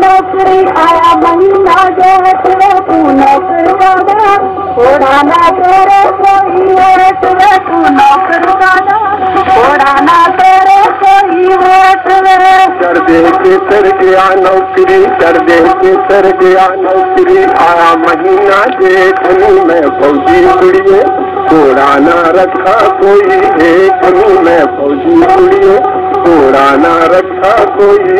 नौकरी आया महीना तूं नौकरी दादा तूं नौकरी दादा दे के सर गया नौकरी कर दे के सर गया नौकरी आया महीना जे तूं फौजी कुड़िए ड़े कोराना रखा कोई एतिरी में फौजी कुड़िए घोड़ा ना रखा कोई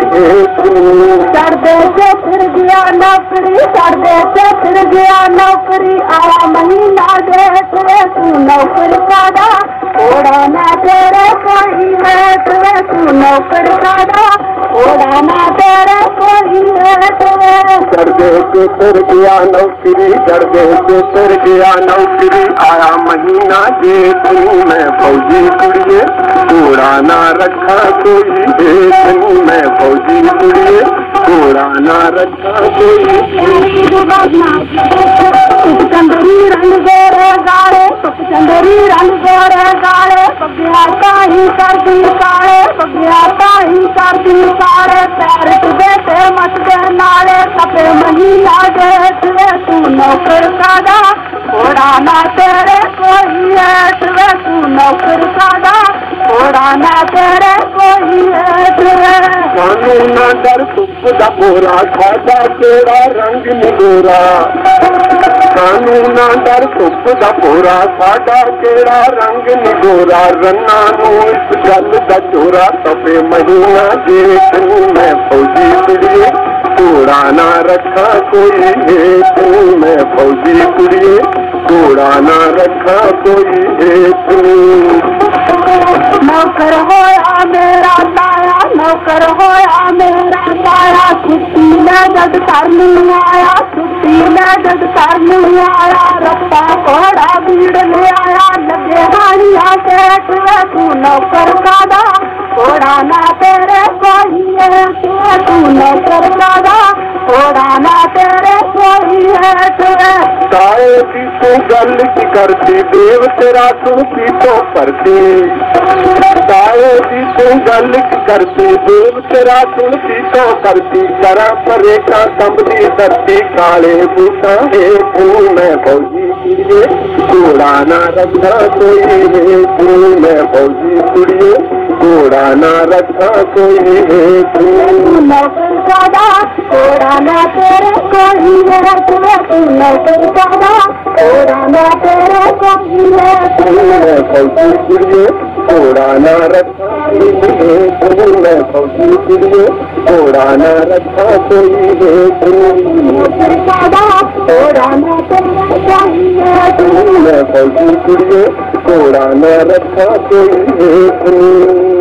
सर्दे से फिर गया नौकरी सर्दे से फिर गया नौकरी। आया महीना देख तू नौकर कादा थोड़ा ना तेरे कोई वे तू नौकर कादा थोड़ा ना तेरे वे के तर गया नौकरी कर दे के तर गया नौकरी। आया महीना देखनी मैं फौजी कुड़िए घोड़ा ना रखा कोई देखनी मैं फौजी कुड़िए घोड़ा ना रखा कोई चंदरी रंग गोरे गाड़े चंदरी रंग बगिया ही करती काले बगिया ही करती काले पैर बेटे मत दे नाले कपे महीना देख वे तू नौकर कादा थोड़ा ना तेरे कोई हेठ वे तू नौकर कादा थोड़ा ना तेरे कोई हेठ वे कानून ना डर सुख दा बोरा खादा तेरा रंग निगोरा ਕਾਨੂੰਨ ਨਾ ਡਰ ਧੁੱਪ ਦਾ ਭੋਰਾ ਸਾਡਾ ਕਿਹੜਾ ਰੰਗ ਨਿਗੋਰਾ ਰੰਨਾ ਨੂੰ ਇਸ ਗੱਲ ਦਾ ਚੋਰਾ ਤਪੇ ਮਹੀਨਾ ਦੇਖ ਨੂੰ ਮੈਂ ਫੌਜੀ ਕੁੜੀਏ ना रखा कोई हे तू मैं फौजी कुड़िए कोड़ा ना रखा कोई हे तू नौकर होया मेरा ताया, नौकर होया मेरा ताया। छुट्टी में जद करनी आया, छुट्टी में जद करनी आया। रखा कोड़ा भी बताए कि तू गल की करती, देव तेरा तू की तो करती बताए कि तू गल की करती, देव तेरा तू की तो करती करा परे का कंबली धरती, काले बूटा हे तू मैं फौजी कुड़िए घोड़ा ना रखा कोई हे तू मैं फौजी कुड़िए। घोड़ा ना रखा कोई हे तू मैं सदा घोड़ा ना तेरे कोई है तुम्हें मैं फौजी कुड़िए घोड़ा ना रखा कोई है नौकर कादा थोड़ा ना तेरे कोई है तुम्हें मैं फौजी कुड़िए घोड़ा रखा कोई है